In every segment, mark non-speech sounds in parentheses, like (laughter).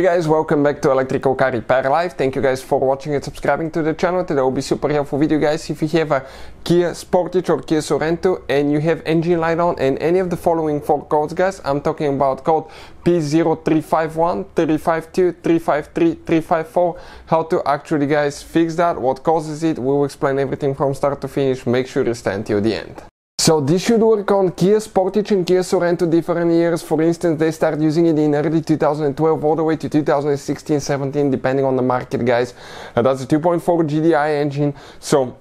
Hey guys, welcome back to Electrical Car Repair Live. Thank you guys for watching and subscribing to the channel. Today will be super helpful video guys. If you have a Kia Sportage or Kia Sorento and you have engine light on and any of the following four codes guys, I'm talking about code P0351, 352, 353, 354, how to actually guys fix that, what causes it, we will explain everything from start to finish. Make sure you stay until the end. So this should work on Kia Sportage and Kia Sorento different years. For instance, they start using it in early 2012 all the way to 2016-17 depending on the market guys. Uh, that's a 2.4 GDI engine. So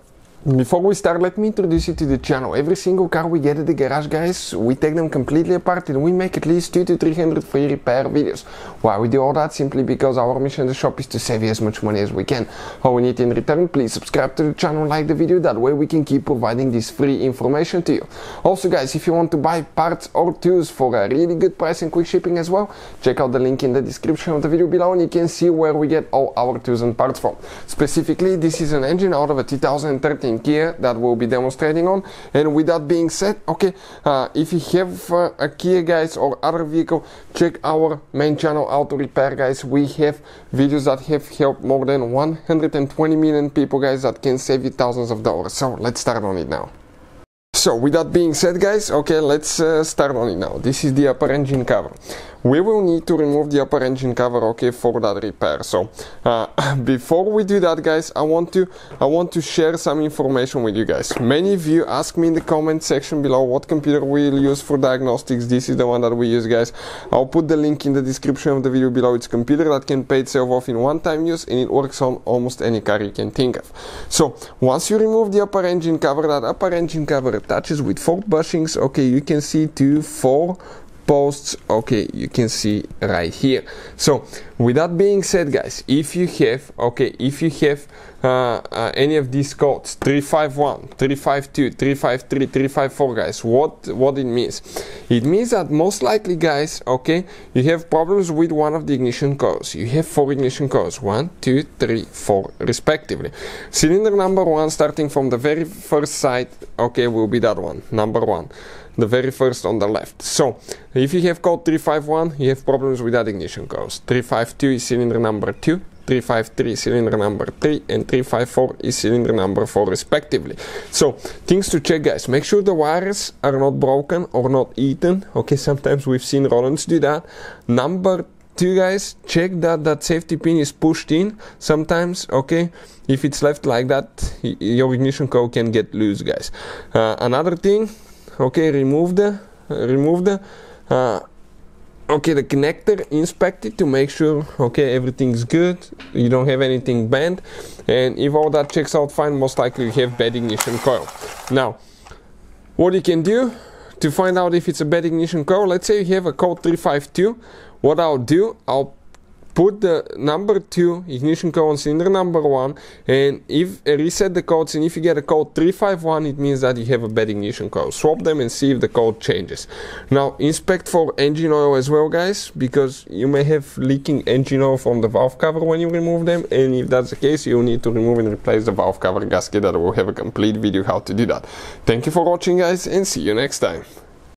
before we start, let me introduce you to the channel. Every single car we get at the garage, guys, we take them completely apart and we make at least 2 to 300 free repair videos. Why we do all that? Simply because our mission in the shop is to save you as much money as we can. All we need in return, please subscribe to the channel, like the video, that way we can keep providing this free information to you. Also, guys, if you want to buy parts or tools for a really good price and quick shipping as well, check out the link in the description of the video below and you can see where we get all our tools and parts from. Specifically, this is an engine out of a 2013 Kia that we'll be demonstrating on. And with that being said, okay, uh, if you have uh, a Kia guys or other vehicle, check our main channel Auto Repair guys. We have videos that have helped more than 120 million people guys that can save you thousands of dollars. So let's start on it now. So with that being said guys, okay, let's uh, start on it now. This is the upper engine cover we will need to remove the upper engine cover okay for that repair. So uh, (laughs) before we do that guys I want to I want to share some information with you guys. Many of you ask me in the comment section below what computer we'll use for diagnostics. This is the one that we use guys. I'll put the link in the description of the video below. It's computer that can pay itself off in one time use and it works on almost any car you can think of. So once you remove the upper engine cover that upper engine cover attaches with four bushings okay you can see two four posts. Okay you can see right here. So with that being said guys if you have okay if you have uh, uh, any of these codes 351 352 353 354 guys what what it means? It means that most likely guys okay you have problems with one of the ignition codes. You have four ignition codes. One two three four respectively. Cylinder number one starting from the very first side okay will be that one number one the very first on the left. So, if you have code 351, you have problems with that ignition coils. 352 is cylinder number 2, 353 is cylinder number 3 and 354 is cylinder number 4 respectively. So things to check guys, make sure the wires are not broken or not eaten. Okay, sometimes we've seen Rollins do that. Number two guys, check that that safety pin is pushed in sometimes, okay? If it's left like that, your ignition coil can get loose guys. Uh, another thing, okay remove the remove the uh, okay the connector inspect it to make sure okay everything's good you don't have anything bent and if all that checks out fine most likely you have bad ignition coil. Now what you can do to find out if it's a bad ignition coil let's say you have a code 352 what I'll do I'll put the number 2 ignition coil on cylinder number 1 and if uh, reset the codes and if you get a code 351 it means that you have a bad ignition coil swap them and see if the code changes. Now inspect for engine oil as well guys because you may have leaking engine oil from the valve cover when you remove them and if that's the case you need to remove and replace the valve cover gasket that will have a complete video how to do that. Thank you for watching guys and see you next time